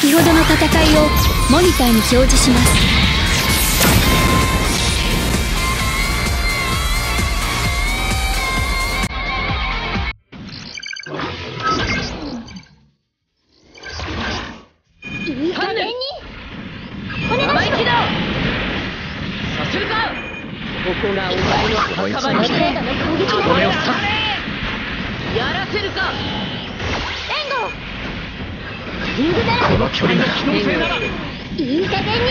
先ほどの戦いをモニターに表示します。いい加減にお願いします。させるかここがお前の墓場にリングならこの距離なら機能性ならいい加減に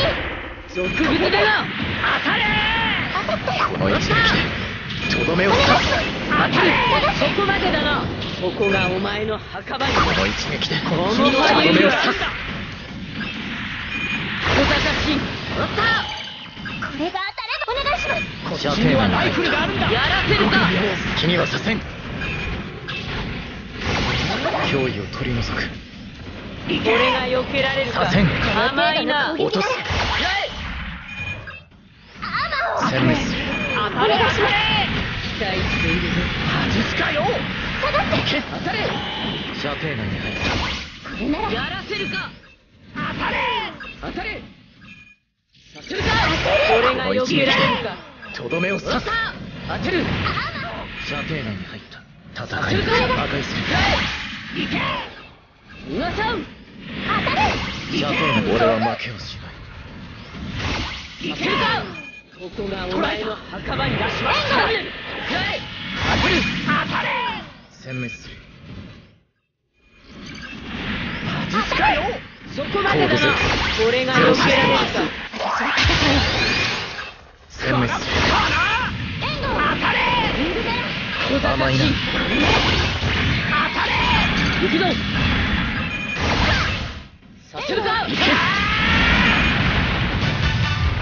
俗物でが当たれ当たってこの一撃でとどめを刺す当たれそこまでだなここがお前の墓場にこの一撃でこの君のとどめを刺す小賢しいおったこれが当たればお願いします射程内に入っがあるんだやらせるか君はさせん脅威を取り除く俺が避けられるか。甘いな。落とす。当たれ。お願いし期待しているぞ。外すかよ。下がって当たれ射程内に入ったこれならやらせるか。当たれ。当たれ。させるか俺が避けられるか。とどめを刺す。当てる射程内に入った。戦い破壊する。いけ逃がさん当たれ。射程内俺は負けをしないさせるかここがお前の墓場に出しました当てる当たれ殲滅する外すかよそこまでだな俺が避けられるか殲滅する当たれリングなら甘いな行くぞさせるか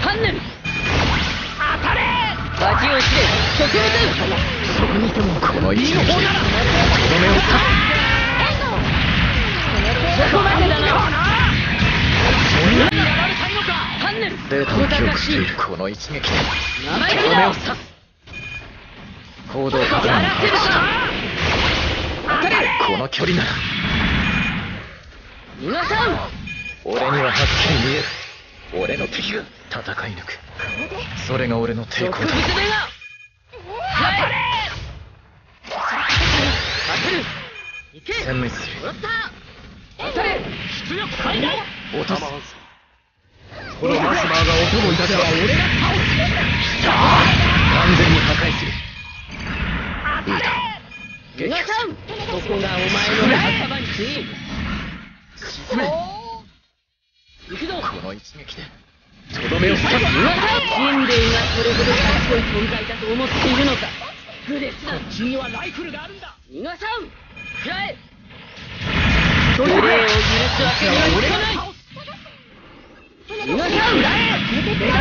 ハンネル当たをして植物そこにいてもこの一撃でとどめを刺す援護そこまでだなそんなにやられたいのかハンネルデータを記憶しているこの一撃で生意気とどめをだ刺す行動この距離なら皆さん俺にははっきり見える。俺の敵が戦い抜く。それが俺の抵抗だ。殲滅する当たれ出力最大落とすこのマスマーが音を出せば俺が倒完全に破壊する。いいだす皆さん。ここがお前のに。沈めの一撃でとどめを刺す。人類がそれほど賢い存在だと思っているのか。グレスだちにはライフルがあるんだ。皆さん食らえプレーを許すわけにはいかない皆さん食らえ目が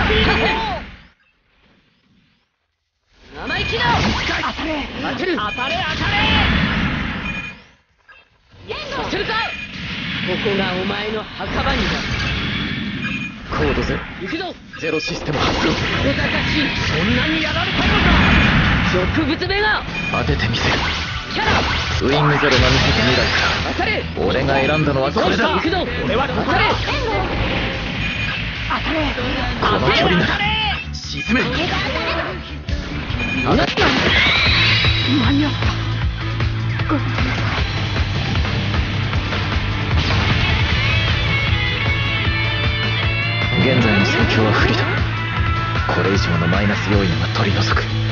生意気だ当たれ当てる当たれ。当たれ。させるかここがお前の墓場にだコードゼ行くぞ。ゼロシステム。発動小賢しいそんなにやられたいのか。植物目が当ててみせる。キャラ。ウイングゼロが見せた未来か当たれ。ら俺が選んだのはこれだ。行くぞ。俺はここ当たれ当たれ。この距離なら沈め。間に合ったは不利だ。これ以上のマイナス要因は取り除く。